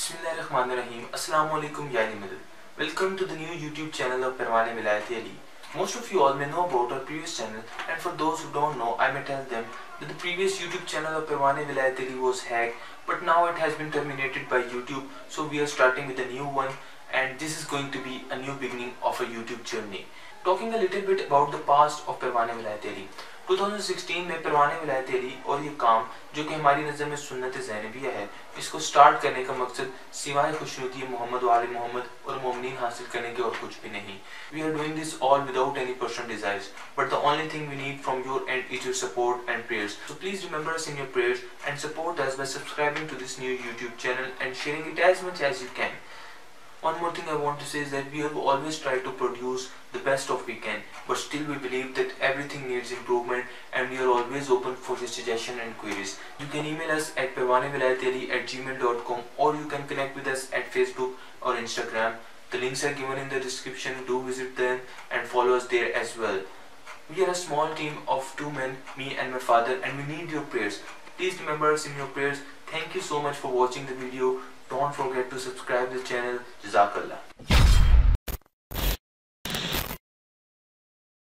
Assalamu alaikum Ya Ali Madad. Welcome to the new YouTube channel of Pairwan-e-Wilayat-e-Ali. Most of you all may know about our previous channel and for those who don't know I may tell them that the previous YouTube channel of Pairwan-e-Wilayat-e-Ali was hacked but now it has been terminated by YouTube so we are starting with a new one and this is going to be a new beginning of a YouTube journey. Talking a little bit about the past of Perwane Vilayati Ali. 2016 में परवाने विलायत अली और ये काम, जो कि हमारी नज़र में सुन्नत जैनबिया है, इसको स्टार्ट करने का मकसद सिवाय खुशनुदी मोहम्मद वाल मोहम्मद और मोमिन हासिल करने के और कुछ भी नहीं we are doing this all without any personal desires but the only thing we need from your end is your support and prayers so please remember us in your prayers and support us by subscribing to this new YouTube channel and sharing it as much as you can One more thing I want to say is that we have always tried to produce the best of we can, but still we believe that everything needs improvement and we are always open for your suggestion and queries. You can email us at pairwanewilayateali at gmail.com or you can connect with us at Facebook or Instagram. The links are given in the description. Do visit them and follow us there as well. We are a small team of two men, me and my father, and we need your prayers. Please remember us in your prayers. Thank you so much for watching the video. Don't forget to subscribe to the channel. Jazakallah.